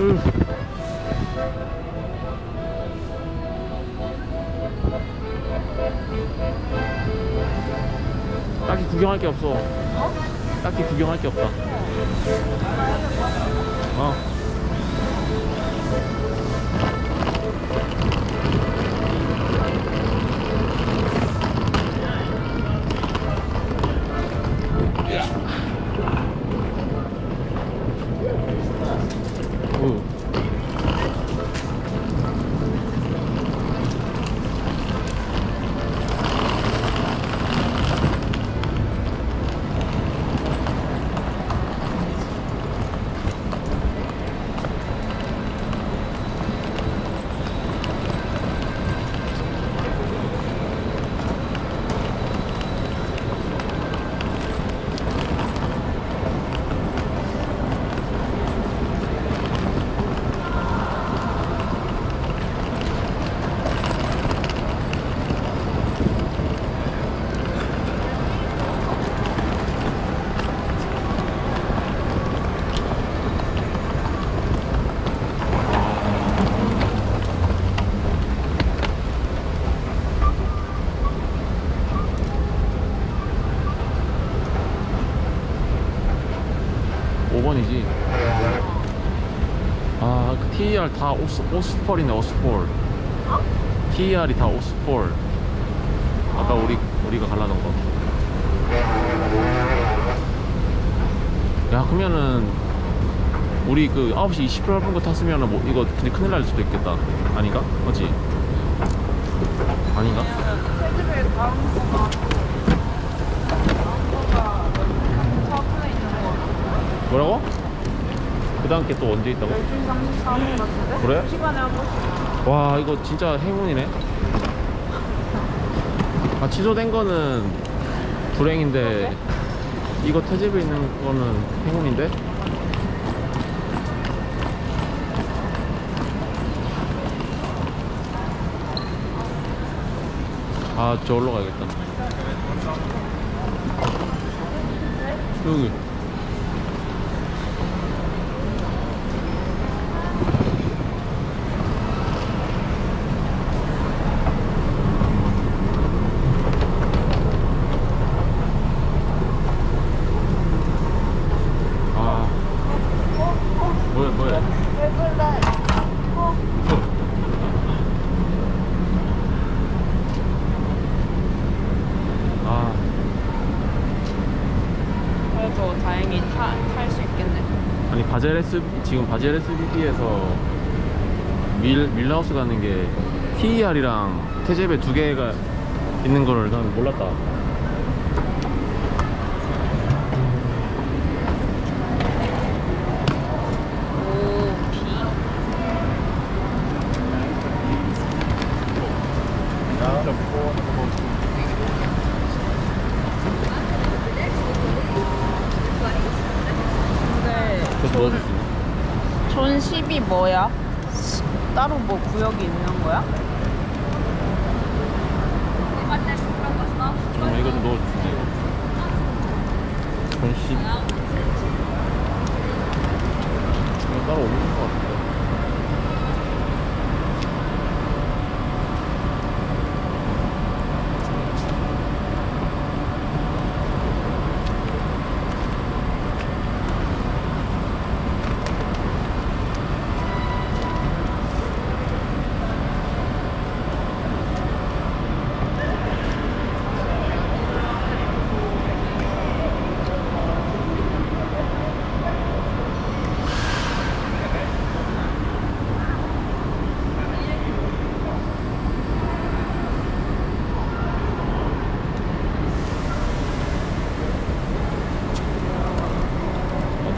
으. 딱히 구경할 게 없어. 딱히 구경할 게 없다. 어. 5번이지 아 그 TER 다 오스, 오스폴이네 오스폴 어? TER이 다 오스폴 아까 우리, 우리가 갈라던 거야 그러면은 우리 그 9시 28분 거 탔으면은 뭐 이거 근데 큰일 날 수도 있겠다 아닌가? 그지 아닌가? 네, 네, 네. 뭐라고? 그 다음 게 또 언제 있다고? 12시 34분 같은데? 그래? 시간에 한 번씩 와 이거 진짜 행운이네 아 취소된 거는 불행인데 이거 퇴집에 있는 거는 행운인데 아 저기로 가야겠다 여기 아 뭐야 뭐야 왜 그래? 어? 아 그래도 다행히 탈 수 있겠네 아니 바젤 S 지금 바젤 SBB에서 밀 밀라우스 가는 게 TER이랑 테제베 두 개가 있는 거를 난 몰랐다. 오 비. 저 도와줄 수 있나? 존 10이 뭐야? 시- 따로 뭐 구역이 있는 거야? 어, 이거 좀 넣어주세요. 전시. 이거 따로 없는 것 같아.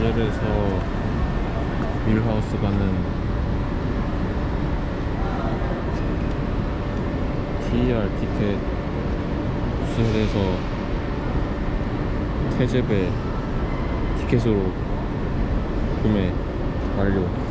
바젤에서 밀하우스 가는 TR 티켓 수술해서 태제배 티켓으로 구매 완료